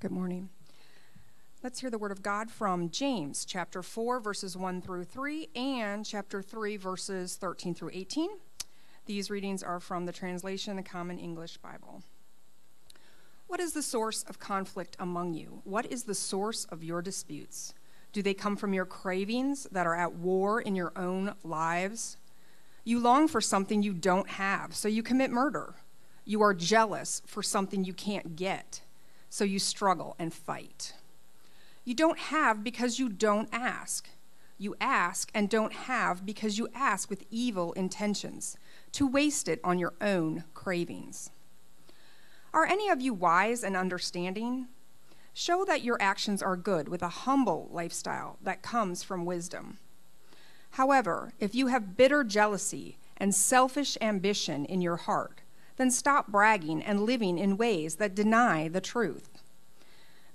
Good morning. Let's hear the word of God from James chapter 4, verses 1 through 3, and chapter 3, verses 13 through 18. These readings are from the translation, the Common English Bible. What is the source of conflict among you? What is the source of your disputes? Do they come from your cravings that are at war in your own lives? You long for something you don't have, so you commit murder. You are jealous for something you can't get so you struggle and fight. You don't have because you don't ask. You ask and don't have because you ask with evil intentions, to waste it on your own cravings. Are any of you wise and understanding? Show that your actions are good with a humble lifestyle that comes from wisdom. However, if you have bitter jealousy and selfish ambition in your heart, then stop bragging and living in ways that deny the truth.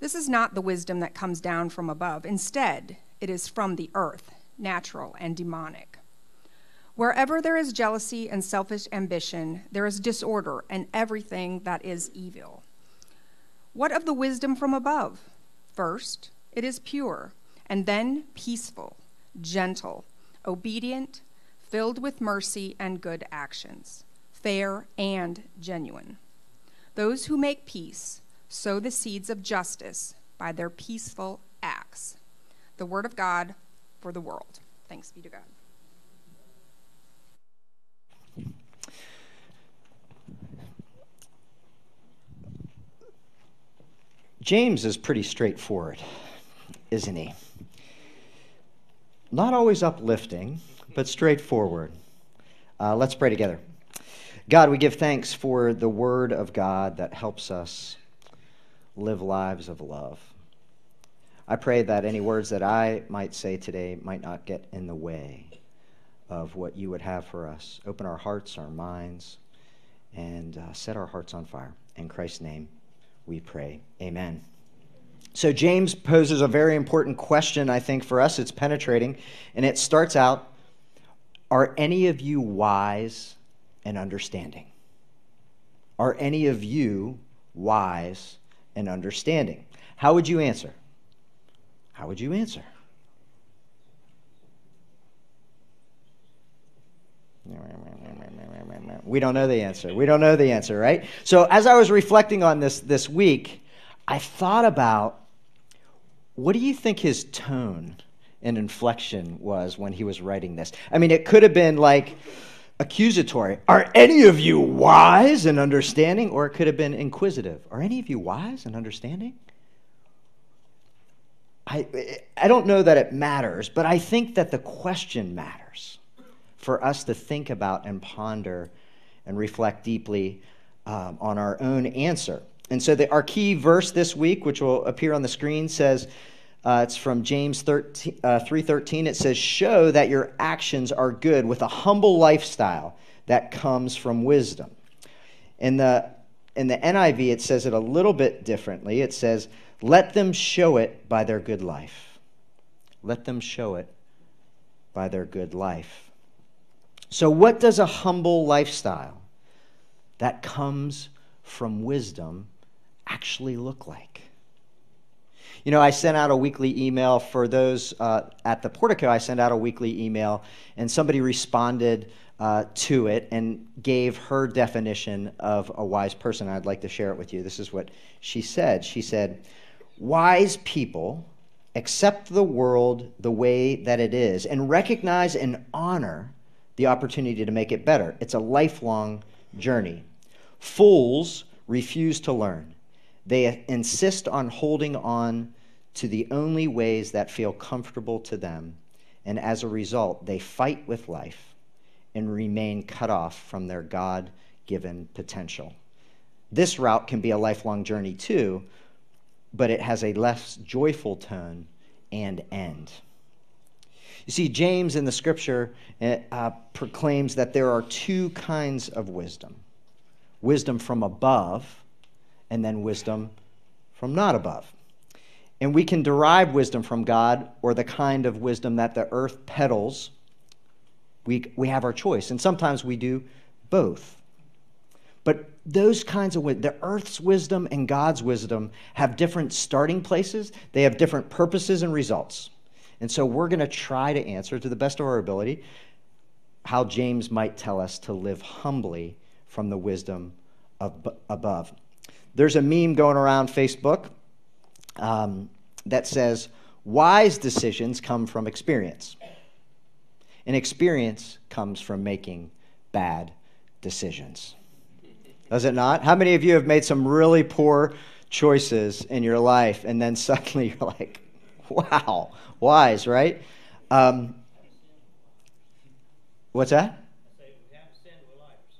This is not the wisdom that comes down from above. Instead, it is from the earth, natural and demonic. Wherever there is jealousy and selfish ambition, there is disorder and everything that is evil. What of the wisdom from above? First, it is pure, and then peaceful, gentle, obedient, filled with mercy and good actions fair, and genuine. Those who make peace sow the seeds of justice by their peaceful acts. The word of God for the world. Thanks be to God. James is pretty straightforward, isn't he? Not always uplifting, but straightforward. Uh, let's pray together. God, we give thanks for the word of God that helps us live lives of love. I pray that any words that I might say today might not get in the way of what you would have for us. Open our hearts, our minds, and uh, set our hearts on fire. In Christ's name we pray. Amen. So, James poses a very important question, I think, for us. It's penetrating, and it starts out Are any of you wise and understanding? Are any of you wise and understanding? How would you answer? How would you answer? We don't know the answer. We don't know the answer, right? So as I was reflecting on this this week, I thought about what do you think his tone and inflection was when he was writing this? I mean, it could have been like accusatory. Are any of you wise and understanding? Or it could have been inquisitive. Are any of you wise and understanding? I, I don't know that it matters, but I think that the question matters for us to think about and ponder and reflect deeply um, on our own answer. And so, the, our key verse this week, which will appear on the screen, says, uh, it's from James 13, uh, 3.13. It says, show that your actions are good with a humble lifestyle that comes from wisdom. In the, in the NIV, it says it a little bit differently. It says, let them show it by their good life. Let them show it by their good life. So, what does a humble lifestyle that comes from wisdom actually look like? You know, I sent out a weekly email for those uh, at the portico. I sent out a weekly email, and somebody responded uh, to it and gave her definition of a wise person. I'd like to share it with you. This is what she said. She said, Wise people accept the world the way that it is and recognize and honor the opportunity to make it better. It's a lifelong journey. Fools refuse to learn. They insist on holding on to the only ways that feel comfortable to them, and as a result, they fight with life and remain cut off from their God given potential. This route can be a lifelong journey too, but it has a less joyful tone and end. You see, James in the scripture uh, uh proclaims that there are two kinds of wisdom wisdom from above, and then wisdom from not above. And we can derive wisdom from God or the kind of wisdom that the earth peddles. We, we have our choice. And sometimes we do both. But those kinds of the earth's wisdom and God's wisdom have different starting places. They have different purposes and results. And so we're going to try to answer to the best of our ability how James might tell us to live humbly from the wisdom of above. There's a meme going around Facebook um, that says, Wise decisions come from experience, and experience comes from making bad decisions. Does it not? How many of you have made some really poor choices in your life, and then suddenly you're like, wow, wise, right? Um, what's that?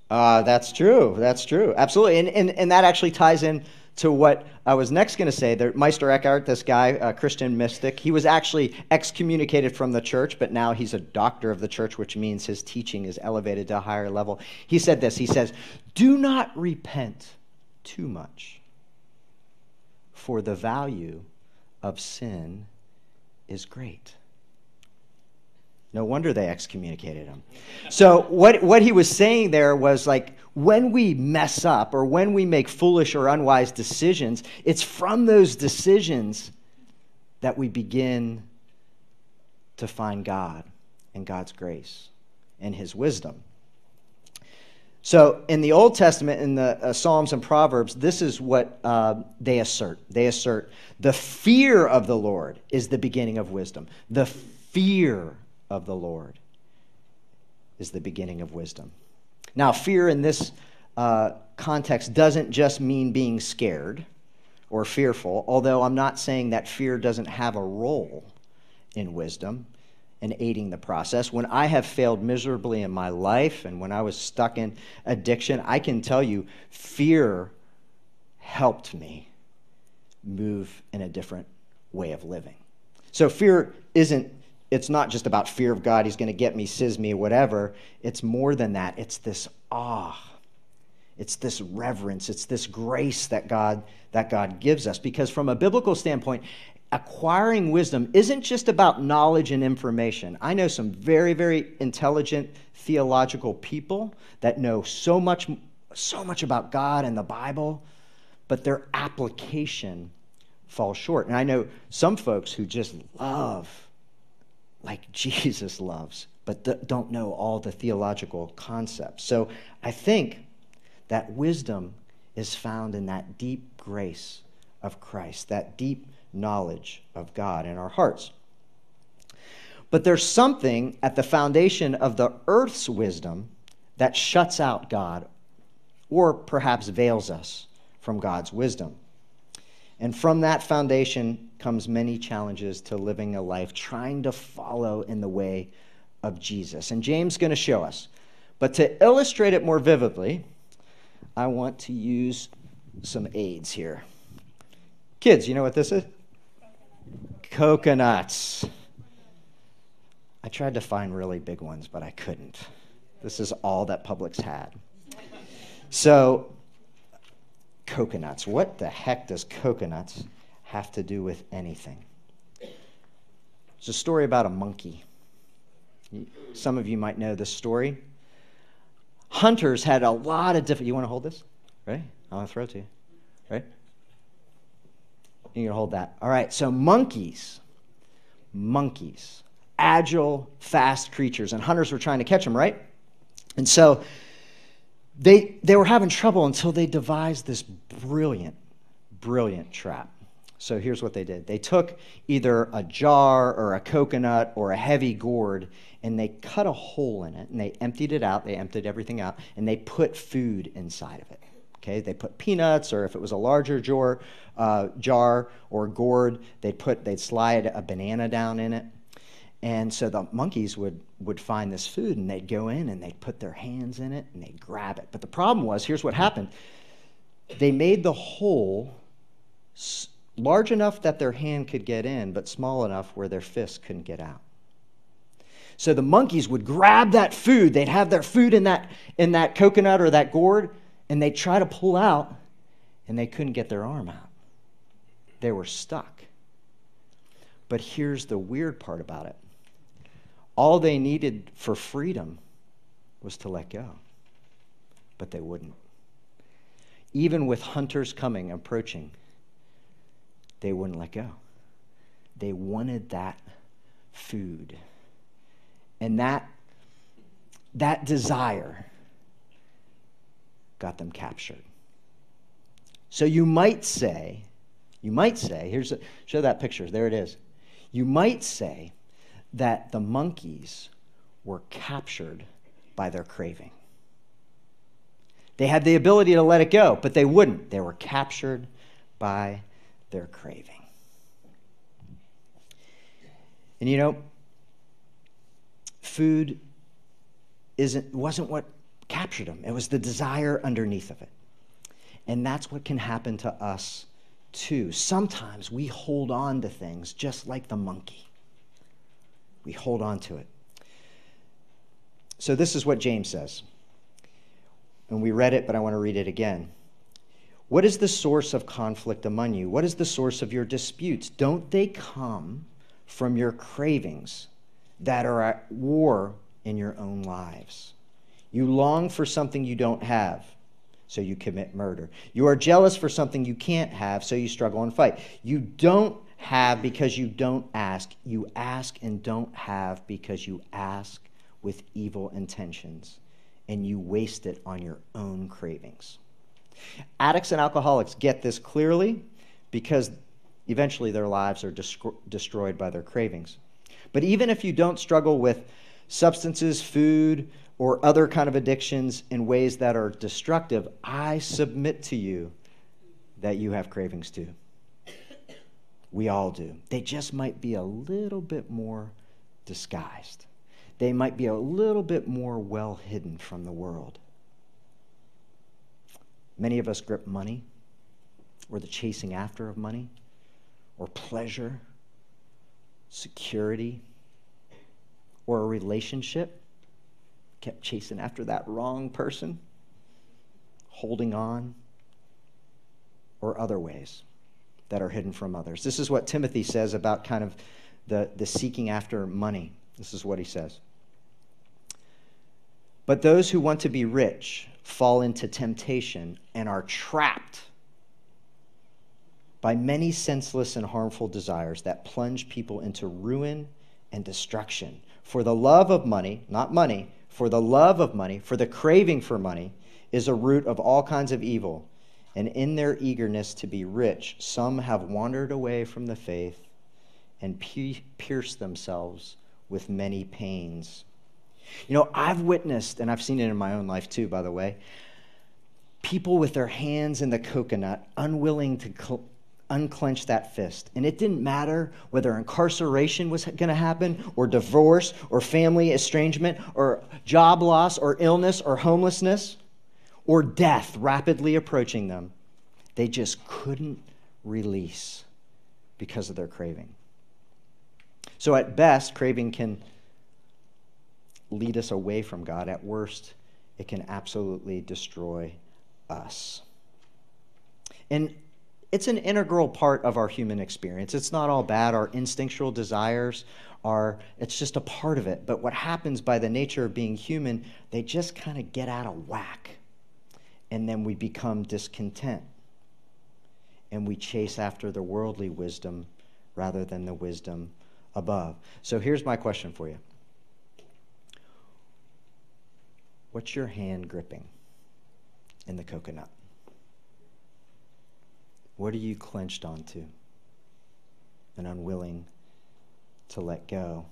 Uh, that's true. That's true. Absolutely. And, and, and that actually ties in to what I was next going to say. The, Meister Eckhart, this guy, a Christian mystic, he was actually excommunicated from the church, but now he's a doctor of the church, which means his teaching is elevated to a higher level. He said this He says, Do not repent too much, for the value of sin is great. No wonder they excommunicated him. So, what, what he was saying there was like, when we mess up or when we make foolish or unwise decisions, it's from those decisions that we begin to find God and God's grace and his wisdom. So, in the Old Testament, in the uh, Psalms and Proverbs, this is what uh, they assert. They assert the fear of the Lord is the beginning of wisdom. The fear of the Lord is the beginning of wisdom. Now, fear in this uh, context doesn't just mean being scared or fearful, although I'm not saying that fear doesn't have a role in wisdom and aiding the process. When I have failed miserably in my life and when I was stuck in addiction, I can tell you fear helped me move in a different way of living. So fear isn't it's not just about fear of God, he's going to get me, sizz me, whatever. It's more than that. It's this awe. It's this reverence. It's this grace that God that God gives us because from a biblical standpoint, acquiring wisdom isn't just about knowledge and information. I know some very, very intelligent theological people that know so much, so much about God and the Bible, but their application falls short. And I know some folks who just love like Jesus loves, but don't know all the theological concepts. So I think that wisdom is found in that deep grace of Christ, that deep knowledge of God in our hearts. But there's something at the foundation of the earth's wisdom that shuts out God or perhaps veils us from God's wisdom. And from that foundation comes many challenges to living a life trying to follow in the way of Jesus. And James is going to show us. But to illustrate it more vividly, I want to use some aids here. Kids, you know what this is? Coconuts. I tried to find really big ones, but I couldn't. This is all that Publix had. So, coconuts. What the heck does coconuts have to do with anything? It's a story about a monkey. Some of you might know this story. Hunters had a lot of different. You want to hold this? Right? I'm going to throw it to you. Right? You can hold that. All right. So, monkeys, monkeys, agile, fast creatures, and hunters were trying to catch them, right? And so, they, they were having trouble until they devised this brilliant, brilliant trap. So here's what they did they took either a jar or a coconut or a heavy gourd and they cut a hole in it and they emptied it out. They emptied everything out and they put food inside of it. Okay, they put peanuts, or if it was a larger jar, uh, jar or gourd, they'd put they'd slide a banana down in it, and so the monkeys would would find this food and they'd go in and they'd put their hands in it and they'd grab it. But the problem was, here's what happened: they made the hole large enough that their hand could get in, but small enough where their fist couldn't get out. So the monkeys would grab that food, they'd have their food in that, in that coconut or that gourd, and they'd try to pull out, and they couldn't get their arm out. They were stuck. But here's the weird part about it all they needed for freedom was to let go, but they wouldn't. even with hunters coming, approaching, they wouldn't let go. They wanted that food. And that, that desire got them captured. So you might say, you might say, here's a, show that picture, there it is. You might say that the monkeys were captured by their craving. They had the ability to let it go, but they wouldn't. They were captured by their craving. And you know, food isn't, wasn't what captured them, it was the desire underneath of it. And that's what can happen to us too. Sometimes we hold on to things just like the monkey, we hold on to it. So, this is what James says. And we read it, but I want to read it again. What is the source of conflict among you? What is the source of your disputes? Don't they come from your cravings that are at war in your own lives? You long for something you don't have, so you commit murder. You are jealous for something you can't have, so you struggle and fight. You don't have because you don't ask. You ask and don't have because you ask with evil intentions, and you waste it on your own cravings. Addicts and alcoholics get this clearly because eventually their lives are destroyed by their cravings. But even if you don't struggle with substances, food, or other kind of addictions in ways that are destructive, I submit to you that you have cravings too. We all do. They just might be a little bit more disguised. They might be a little bit more well hidden from the world. Many of us grip money or the chasing after of money or pleasure, security, or a relationship. Kept chasing after that wrong person, holding on, or other ways that are hidden from others. This is what Timothy says about kind of the, the seeking after money. This is what he says. But those who want to be rich fall into temptation and are trapped by many senseless and harmful desires that plunge people into ruin and destruction. For the love of money, not money, for the love of money, for the craving for money, is a root of all kinds of evil. And in their eagerness to be rich, some have wandered away from the faith and pierced themselves with many pains. You know, I've witnessed, and I've seen it in my own life too, by the way, people with their hands in the coconut, unwilling to cl- unclench that fist. And it didn't matter whether incarceration was going to happen, or divorce, or family estrangement, or job loss, or illness, or homelessness, or death rapidly approaching them. They just couldn't release because of their craving. So, at best, craving can lead us away from God. At worst, it can absolutely destroy us. And it's an integral part of our human experience. It's not all bad. Our instinctual desires are, it's just a part of it. But what happens by the nature of being human, they just kind of get out of whack. And then we become discontent. And we chase after the worldly wisdom rather than the wisdom above. So here's my question for you What's your hand gripping in the coconut? What are you clenched onto and unwilling to let go?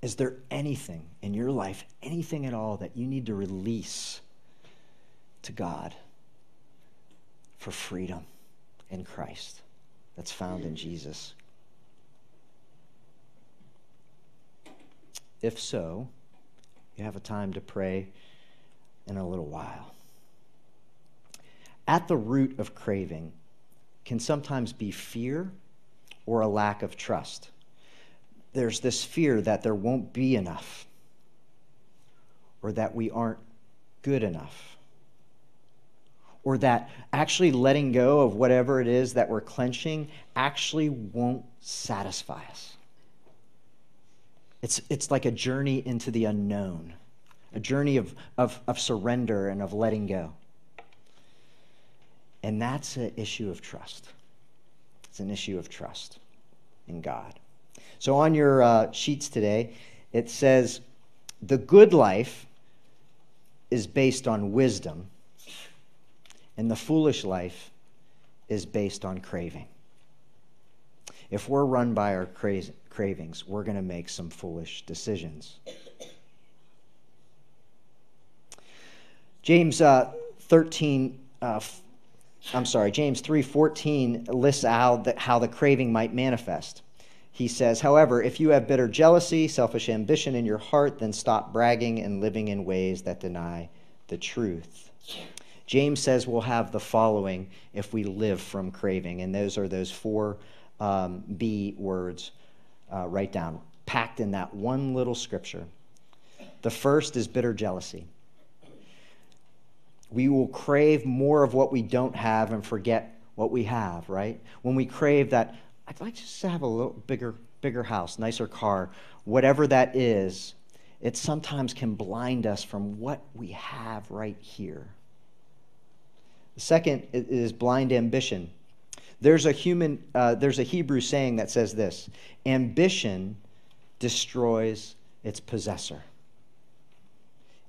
Is there anything in your life, anything at all, that you need to release to God for freedom in Christ that's found in Jesus? If so, you have a time to pray in a little while. At the root of craving can sometimes be fear or a lack of trust. There's this fear that there won't be enough or that we aren't good enough or that actually letting go of whatever it is that we're clenching actually won't satisfy us. It's, it's like a journey into the unknown, a journey of, of, of surrender and of letting go. And that's an issue of trust. It's an issue of trust in God. So on your uh, sheets today, it says the good life is based on wisdom, and the foolish life is based on craving. If we're run by our cra- cravings, we're going to make some foolish decisions. James uh, 13, uh, I'm sorry, James 3:14 lists out that how the craving might manifest. He says, however, if you have bitter jealousy, selfish ambition in your heart, then stop bragging and living in ways that deny the truth. James says we'll have the following if we live from craving, and those are those four um, B words. Uh, write down, packed in that one little scripture. The first is bitter jealousy. We will crave more of what we don't have and forget what we have, right? When we crave that, I'd like just to have a little bigger, bigger house, nicer car, whatever that is, it sometimes can blind us from what we have right here. The second is blind ambition. There's a human, uh, there's a Hebrew saying that says this: ambition destroys its possessor.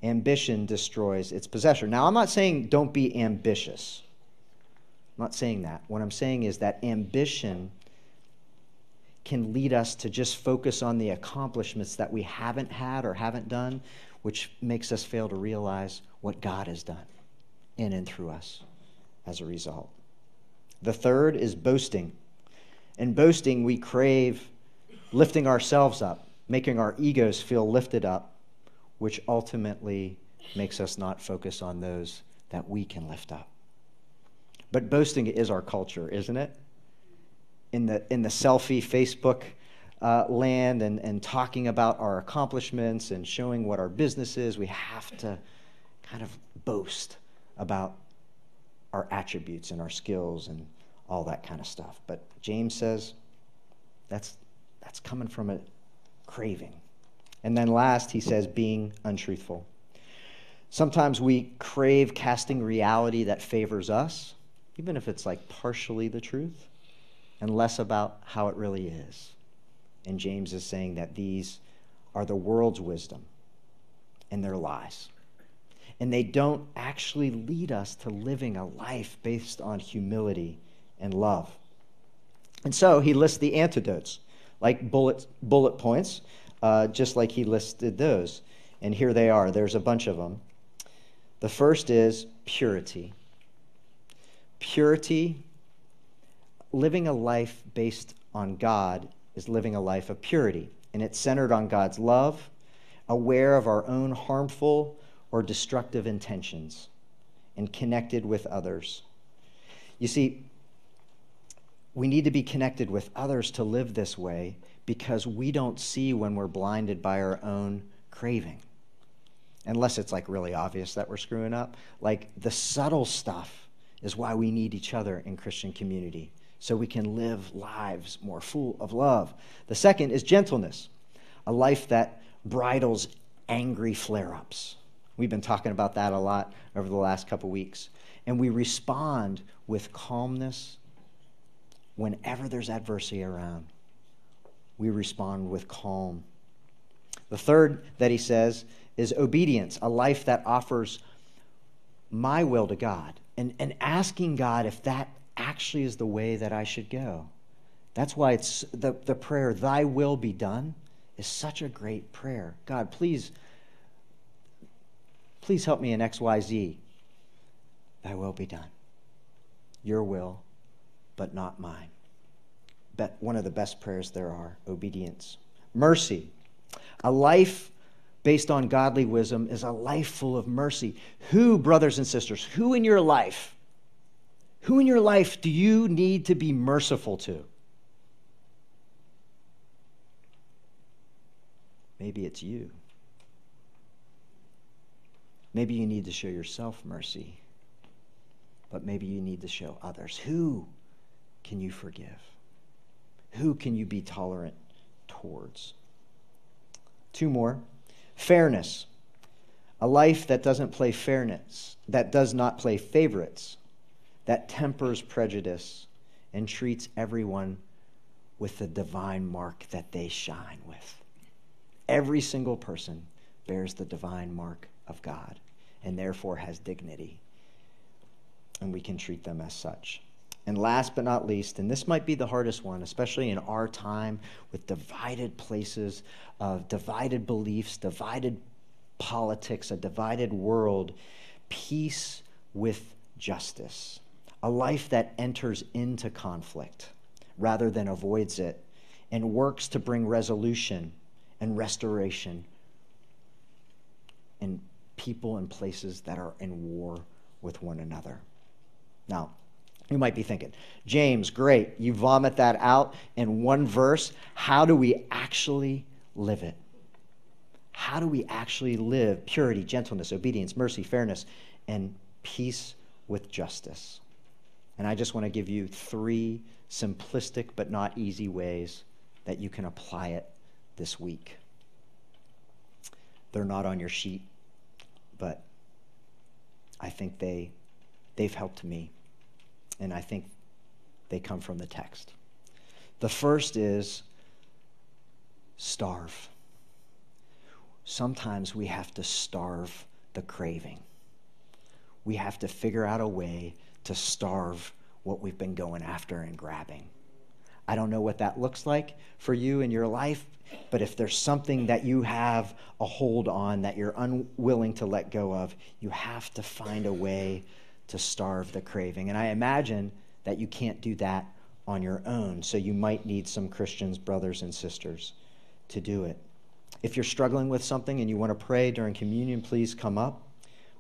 Ambition destroys its possessor. Now, I'm not saying don't be ambitious. I'm not saying that. What I'm saying is that ambition can lead us to just focus on the accomplishments that we haven't had or haven't done, which makes us fail to realize what God has done in and through us as a result. The third is boasting. In boasting, we crave lifting ourselves up, making our egos feel lifted up, which ultimately makes us not focus on those that we can lift up. But boasting is our culture, isn't it? In the, in the selfie Facebook uh, land and, and talking about our accomplishments and showing what our business is, we have to kind of boast about our attributes and our skills and all that kind of stuff. But James says that's, that's coming from a craving. And then last, he says, being untruthful. Sometimes we crave casting reality that favors us, even if it's like partially the truth, and less about how it really is. And James is saying that these are the world's wisdom and their lies and they don't actually lead us to living a life based on humility and love. And so he lists the antidotes, like bullet, bullet points, uh, just like he listed those. And here they are. There's a bunch of them. The first is purity. Purity, living a life based on God, is living a life of purity. And it's centered on God's love, aware of our own harmful or destructive intentions and connected with others. You see, we need to be connected with others to live this way because we don't see when we're blinded by our own craving. Unless it's like really obvious that we're screwing up. Like the subtle stuff is why we need each other in Christian community so we can live lives more full of love. The second is gentleness, a life that bridles angry flare ups. We've been talking about that a lot over the last couple weeks. And we respond with calmness whenever there's adversity around. We respond with calm. The third that he says is obedience, a life that offers my will to God and, and asking God if that actually is the way that I should go. That's why it's the, the prayer, Thy will be done, is such a great prayer. God, please Please help me in XYZ. Thy will be done. Your will, but not mine. But one of the best prayers there are obedience. Mercy. A life based on godly wisdom is a life full of mercy. Who, brothers and sisters, who in your life, who in your life do you need to be merciful to? Maybe it's you. Maybe you need to show yourself mercy, but maybe you need to show others. Who can you forgive? Who can you be tolerant towards? Two more. Fairness. A life that doesn't play fairness, that does not play favorites, that tempers prejudice and treats everyone with the divine mark that they shine with. Every single person bears the divine mark of God and therefore has dignity. And we can treat them as such. And last but not least, and this might be the hardest one, especially in our time with divided places of divided beliefs, divided politics, a divided world, peace with justice. A life that enters into conflict rather than avoids it and works to bring resolution and restoration in people and places that are in war with one another. Now, you might be thinking, James, great, you vomit that out in one verse. How do we actually live it? How do we actually live purity, gentleness, obedience, mercy, fairness, and peace with justice? And I just want to give you three simplistic but not easy ways that you can apply it this week. They're not on your sheet, but I think they, they've helped me and I think they come from the text. The first is starve. Sometimes we have to starve the craving. We have to figure out a way to starve what we've been going after and grabbing. I don't know what that looks like for you in your life, but if there's something that you have a hold on that you're unwilling to let go of, you have to find a way to starve the craving. And I imagine that you can't do that on your own. So you might need some Christians, brothers and sisters, to do it. If you're struggling with something and you want to pray during communion, please come up.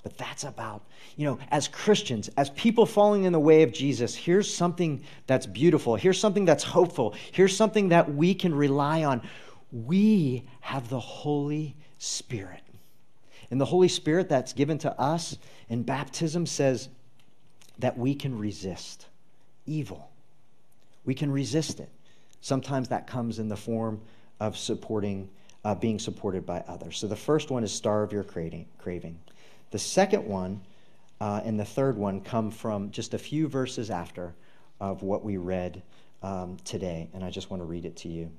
But that's about, you know, as Christians, as people falling in the way of Jesus, here's something that's beautiful. Here's something that's hopeful. Here's something that we can rely on. We have the Holy Spirit. And the Holy Spirit that's given to us in baptism says, that we can resist evil. We can resist it. Sometimes that comes in the form of supporting, uh, being supported by others. So the first one is starve your craving. The second one uh, and the third one come from just a few verses after of what we read um, today, and I just want to read it to you.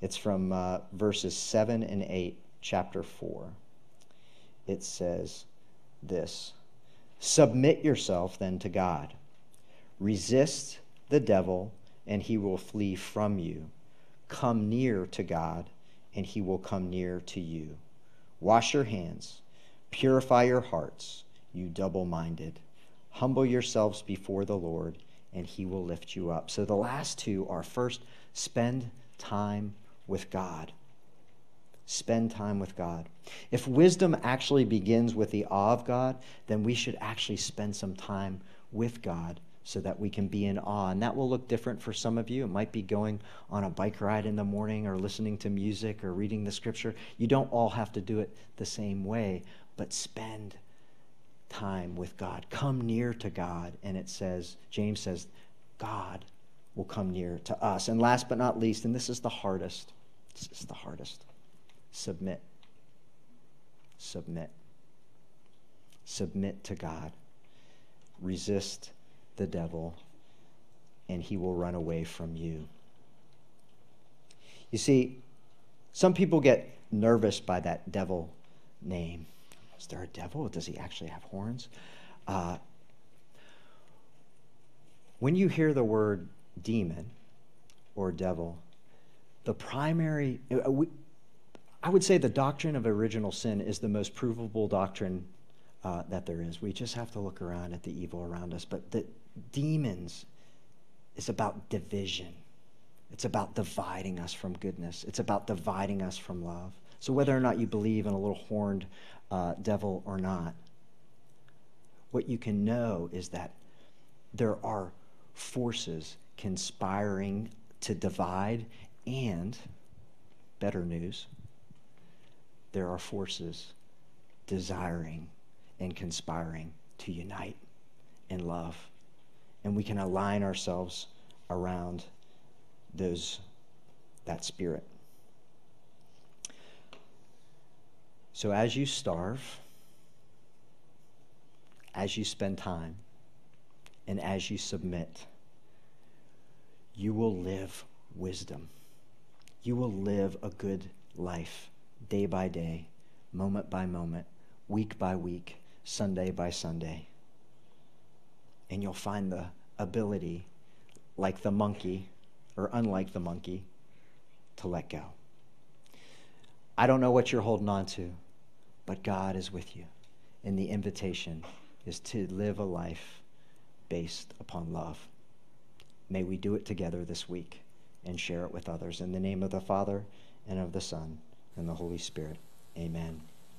It's from uh, verses 7 and 8, chapter 4. It says this. Submit yourself then to God. Resist the devil, and he will flee from you. Come near to God, and he will come near to you. Wash your hands, purify your hearts, you double minded. Humble yourselves before the Lord, and he will lift you up. So the last two are first, spend time with God. Spend time with God. If wisdom actually begins with the awe of God, then we should actually spend some time with God so that we can be in awe. And that will look different for some of you. It might be going on a bike ride in the morning or listening to music or reading the scripture. You don't all have to do it the same way, but spend time with God. Come near to God. And it says, James says, God will come near to us. And last but not least, and this is the hardest, this is the hardest submit. Submit. Submit to God. Resist the devil, and he will run away from you. You see, some people get nervous by that devil name. Is there a devil? Does he actually have horns? Uh, when you hear the word demon or devil, the primary, uh, I would say the doctrine of original sin is the most provable doctrine uh, that there is. We just have to look around at the evil around us. But the demons is about division. It's about dividing us from goodness. It's about dividing us from love. So whether or not you believe in a little horned uh, devil or not, what you can know is that there are forces conspiring to divide and, better news, there are forces desiring and conspiring to unite in love. And we can align ourselves around those that spirit. So as you starve, as you spend time, and as you submit, you will live wisdom. You will live a good life day by day, moment by moment, week by week, Sunday by Sunday. And you'll find the ability, like the monkey, or unlike the monkey, to let go. I don't know what you're holding on to, but God is with you. And the invitation is to live a life based upon love. May we do it together this week and share it with others. In the name of the Father, and of the Son, and the Holy Spirit. Amen.